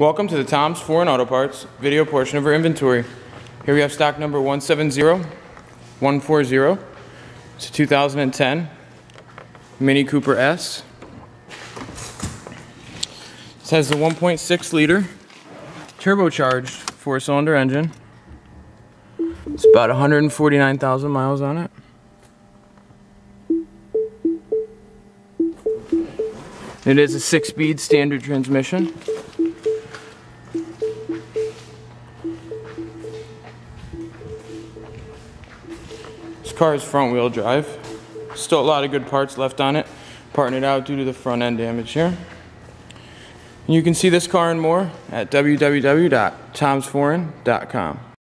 Welcome to the Tom's Foreign Auto Parts video portion of our inventory. Here we have stock number 170140. It's a 2010 Mini Cooper S. This has the 1.6 liter turbocharged four cylinder engine. It's about 149,000 miles on it. It is a six speed standard transmission. Car is front wheel drive. Still a lot of good parts left on it. Parting it out due to the front end damage here. And you can see this car and more at www.tomsforeign.com.